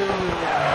Ooh.